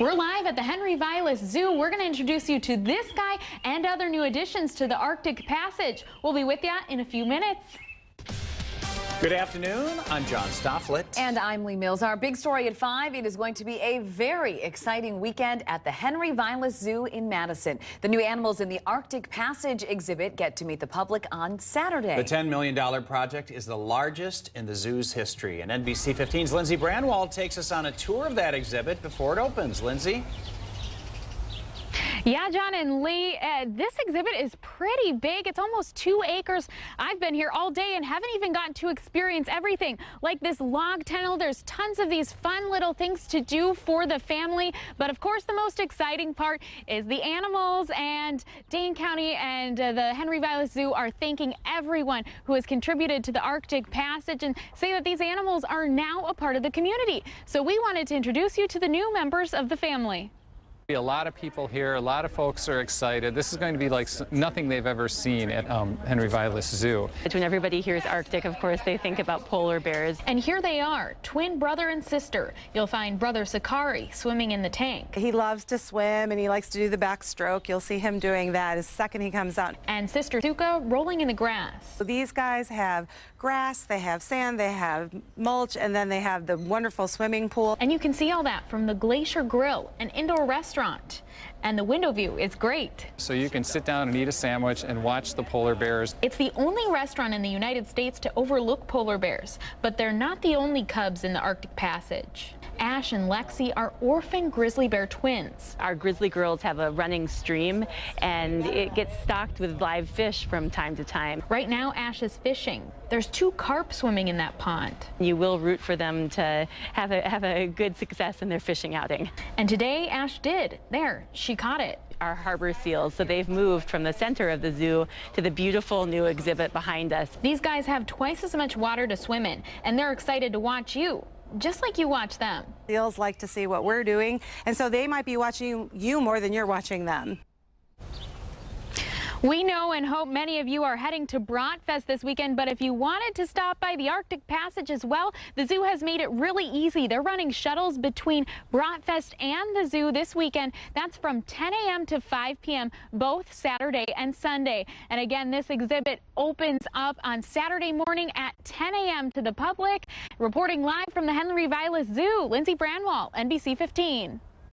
We're live at the Henry Vilas Zoo. We're going to introduce you to this guy and other new additions to the Arctic Passage. We'll be with you in a few minutes. Good afternoon. I'm John Stofflet. And I'm Leigh Mills. Our big story at 5. It is going to be a very exciting weekend at the Henry Vilas Zoo in Madison. The new animals in the Arctic Passage exhibit get to meet the public on Saturday. The $10 million project is the largest in the zoo's history. And NBC 15's Lindsay Brandwald takes us on a tour of that exhibit before it opens. Lindsay? Yeah, John and Leigh, uh, this exhibit is pretty big. It's almost two acres. I've been here all day and haven't even gotten to experience everything. Like this log tunnel, there's tons of these fun little things to do for the family. But of course, the most exciting part is the animals and Dane County and uh, the Henry Vilas Zoo are thanking everyone who has contributed to the Arctic Passage and say that these animals are now a part of the community. So we wanted to introduce you to the new members of the family. Be a lot of people here, a lot of folks are excited. This is going to be like nothing they've ever seen at um, Henry Vilas Zoo. When everybody hears Arctic, of course, they think about polar bears. And here they are, twin brother and sister. You'll find brother Sakari swimming in the tank. He loves to swim and he likes to do the backstroke. You'll see him doing that the second he comes out. And sister Suka rolling in the grass. So these guys have grass, they have sand, they have mulch, and then they have the wonderful swimming pool. And you can see all that from the Glacier Grill, an indoor restaurant restaurant. And the window view is great. So you can sit down and eat a sandwich and watch the polar bears. It's the only restaurant in the United States to overlook polar bears, but they're not the only cubs in the Arctic Passage. Ash and Lexi are orphan grizzly bear twins. Our grizzly girls have a running stream and it gets stocked with live fish from time to time. Right now, Ash is fishing. There's two carp swimming in that pond. You will root for them to have a, have a good success in their fishing outing. And today, Ash did. There, she caught it our harbor seals. So they've moved from the center of the zoo to the beautiful new exhibit behind us. These guys have twice as much water to swim in, and they're excited to watch you just like you watch them. Seals like to see what we're doing, and so they might be watching you more than you're watching them. We know and hope many of you are heading to Bratfest this weekend, but if you wanted to stop by the Arctic Passage as well, the zoo has made it really easy. They're running shuttles between Bratfest and the zoo this weekend. That's from 10 a.m. to 5 p.m. both Saturday and Sunday. And again, this exhibit opens up on Saturday morning at 10 a.m. to the public. Reporting live from the Henry Vilas Zoo, Lindsay Brandwald, NBC 15.